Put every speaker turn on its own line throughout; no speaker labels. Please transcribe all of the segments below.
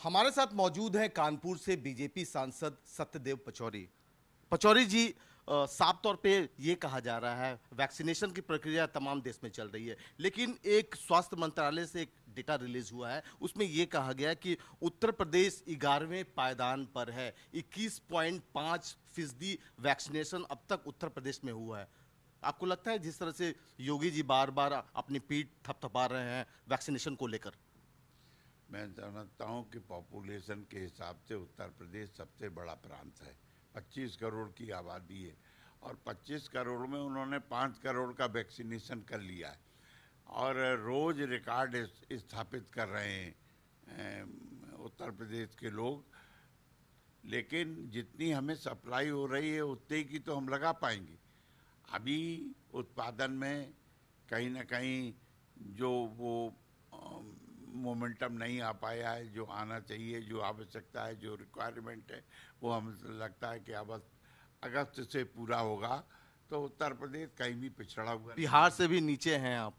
हमारे साथ मौजूद हैं कानपुर से बीजेपी सांसद सत्यदेव पचौरी। पचौरी जी साफ़ तौर पे ये कहा जा रहा है, वैक्सीनेशन की प्रक्रिया तमाम देश में चल रही है, लेकिन एक स्वास्थ्य मंत्रालय से एक डेटा रिलीज़ हुआ है, उसमें ये कहा गया कि उत्तर प्रदेश ग्यारहवें पायदान पर है 21.5 फ़ीसदी वैक्सीनेशन अब तक उत्तर प्रदेश में हुआ है। आपको लगता है जिस तरह से योगी जी बार बार अपनी पीठ थपथपा रहे हैं वैक्सीनेशन को लेकर?
मैं समझता हूँ कि पॉपुलेशन के हिसाब से उत्तर प्रदेश सबसे बड़ा प्रांत है। 25 करोड़ की आबादी है और 25 करोड़ में उन्होंने 5 करोड़ का वैक्सीनेशन कर लिया है और रोज रिकॉर्ड स्थापित कर रहे हैं उत्तर प्रदेश के लोग। लेकिन जितनी हमें सप्लाई हो रही है उतने की तो हम लगा पाएँगे। अभी उत्पादन में कहीं ना कहीं जो वो मोमेंटम नहीं आ पाया है जो आना चाहिए जो आवश्यकता है जो रिक्वायरमेंट है वो हमें लगता है कि अब अगस्त से पूरा होगा तो उत्तर प्रदेश कहीं भी पिछड़ा हुआ
बिहार से भी नीचे हैं आप।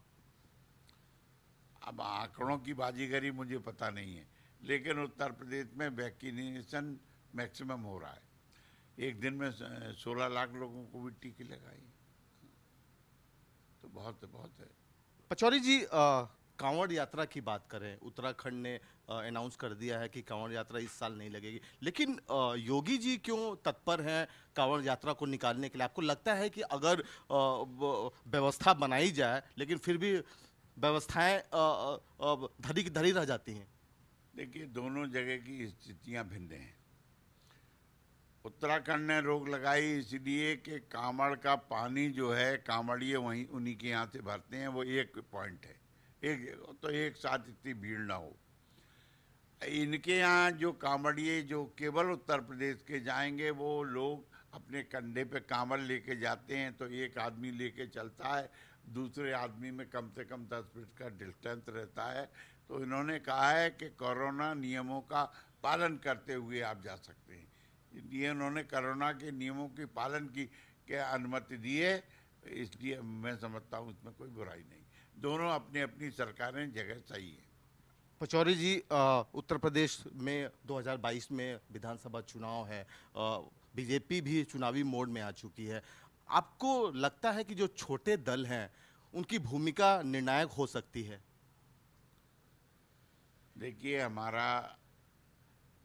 अब आंकड़ों की बाजीगरी मुझे पता नहीं है लेकिन उत्तर प्रदेश में वैक्सीनेशन मैक्सिमम हो रहा है। एक दिन में सोलह लाख लोगों को भी टीके लगाए। तो बहुत बहुत है।
पचौरी जी अ, कांवड़ यात्रा की बात करें, उत्तराखंड ने अनाउंस कर दिया है कि कांवड़ यात्रा इस साल नहीं लगेगी। लेकिन योगी जी क्यों तत्पर हैं कांवड़ यात्रा को निकालने के लिए? आपको लगता है कि अगर व्यवस्था बनाई जाए, लेकिन फिर भी व्यवस्थाएँ धरी की धरी रह जाती हैं?
देखिए, दोनों जगह की स्थितियाँ भिन्न हैं। उत्तराखंड ने रोक लगाई, इसलिए कि कांवड़ का पानी जो है, कांवड़िए वहीं, उन्हीं के यहाँ से भरते हैं, वो एक पॉइंट है। एक तो एक साथ इतनी भीड़ ना हो। इनके यहाँ जो कांवड़िए जो केवल उत्तर प्रदेश के जाएँगे, वो लोग अपने कंधे पे कांवड़ लेके जाते हैं तो एक आदमी लेके चलता है, दूसरे आदमी में कम से कम दस फीट का डिस्टेंस रहता है। तो इन्होंने कहा है कि कोरोना नियमों का पालन करते हुए आप जा सकते हैं। इसलिए उन्होंने कोरोना के नियमों की पालन की, के अनुमति दी है, इसलिए मैं समझता हूँ इसमें कोई बुराई नहीं। दोनों अपनी अपनी सरकारें जगह सही है
पचौरी जी उत्तर प्रदेश में 2022 में विधानसभा चुनाव है बीजेपी भी चुनावी मोड में आ चुकी है। आपको लगता है कि जो छोटे दल हैं उनकी भूमिका निर्णायक हो सकती है?
देखिए हमारा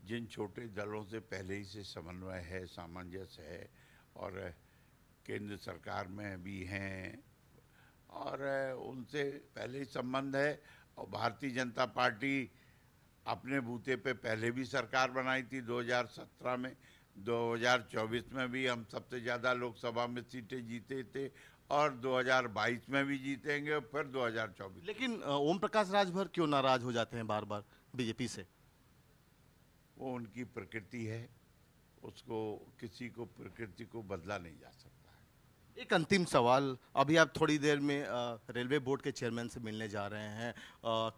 जिन छोटे दलों से पहले ही से समन्वय है सामंजस्य है और केंद्र सरकार में भी हैं और उनसे पहले ही संबंध है और भारतीय जनता पार्टी अपने बूते पे पहले भी सरकार बनाई थी 2017 में 2024 में भी हम सबसे ज़्यादा लोकसभा में सीटें जीते थे और 2022 में भी जीतेंगे और फिर 2024
लेकिन ओम प्रकाश राजभर क्यों नाराज़ हो जाते हैं बार बार बीजेपी से?
वो उनकी प्रकृति है उसको किसी को प्रकृति को बदला नहीं जा सकता।
एक अंतिम सवाल, अभी आप थोड़ी देर में रेलवे बोर्ड के चेयरमैन से मिलने जा रहे हैं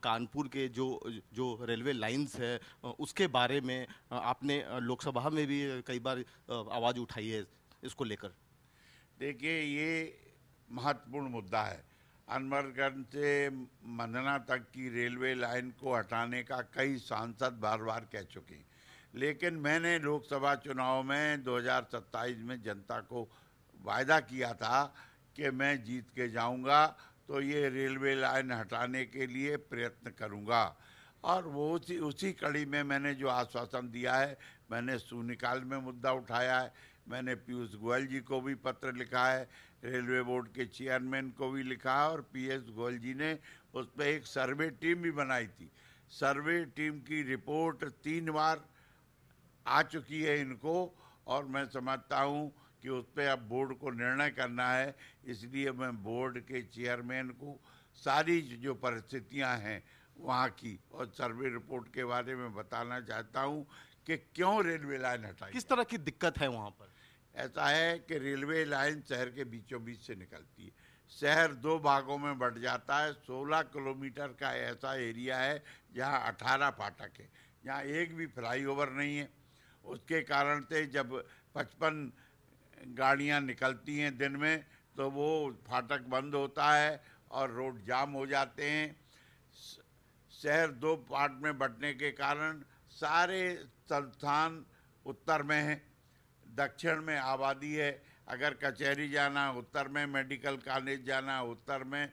कानपुर के जो जो रेलवे लाइंस है उसके बारे में आपने लोकसभा में भी कई बार आवाज़ उठाई है इसको लेकर।
देखिए, ये महत्वपूर्ण मुद्दा है। अनवरगंज से मंदना तक की रेलवे लाइन को हटाने का कई सांसद बार बार कह चुके हैं। लेकिन मैंने लोकसभा चुनाव में 2027 में जनता को वायदा किया था कि मैं जीत के जाऊँगा तो ये रेलवे लाइन हटाने के लिए प्रयत्न करूँगा। और वो उसी उसी कड़ी में मैंने जो आश्वासन दिया है, मैंने शून्यकाल में मुद्दा उठाया है, मैंने पीयूष गोयल जी को भी पत्र लिखा है, रेलवे बोर्ड के चेयरमैन को भी लिखा है, और पीएस गोयल जी ने उस पर एक सर्वे टीम भी बनाई थी। सर्वे टीम की रिपोर्ट तीन बार आ चुकी है इनको, और मैं समझता हूँ कि उस पर अब बोर्ड को निर्णय करना है इसलिए मैं बोर्ड के चेयरमैन को सारी जो परिस्थितियाँ हैं वहाँ की और सर्वे रिपोर्ट के बारे में बताना चाहता हूँ कि क्यों रेलवे लाइन हटाई
किस तरह की दिक्कत है वहाँ पर?
ऐसा है कि रेलवे लाइन शहर के बीचों बीच से निकलती है। शहर दो भागों में बढ़ जाता है। 16 किलोमीटर का ऐसा एरिया है जहाँ 18 फाटक है। जहाँ एक भी फ्लाईओवर नहीं है। उसके कारण से जब 55 गाड़ियाँ निकलती हैं दिन में तो वो फाटक बंद होता है और रोड जाम हो जाते हैं। शहर दो पार्ट में बंटने के कारण सारे संस्थान उत्तर में हैं, दक्षिण में आबादी है। अगर कचहरी जाना, उत्तर में मेडिकल कॉलेज जाना, उत्तर में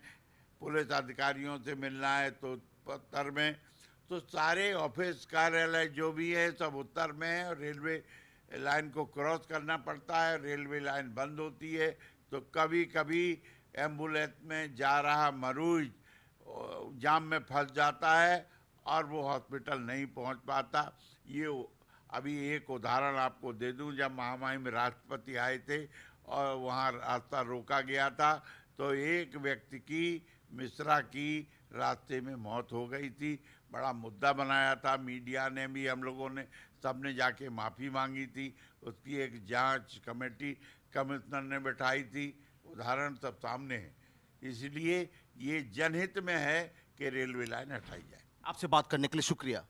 पुलिस अधिकारियों से मिलना है तो उत्तर में तो सारे ऑफ़िस, कार्यालय जो भी है, सब उत्तर में है और रेलवे लाइन को क्रॉस करना पड़ता है, रेलवे लाइन बंद होती है तो कभी कभी एंबुलेंस में जा रहा मरीज़ जाम में फंस जाता है और वो हॉस्पिटल नहीं पहुँच पाता। ये अभी एक उदाहरण आपको दे दूँ, जब महामारी में राष्ट्रपति आए थे और वहाँ रास्ता रोका गया था तो एक व्यक्ति की, मिश्रा की रास्ते में मौत हो गई थी। बड़ा मुद्दा बनाया था। मीडिया ने भी हम लोगों ने सबने जाके माफ़ी मांगी थी। उसकी एक जाँच कमेटी कमिश्नर ने बैठाई थी। उदाहरण सब सामने है। इसलिए ये जनहित में है कि रेलवे लाइन हटाई जाए।
आपसे बात करने के लिए शुक्रिया।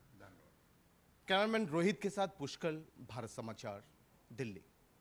कैमरामैन रोहित के साथ पुष्कल भारत समाचार दिल्ली।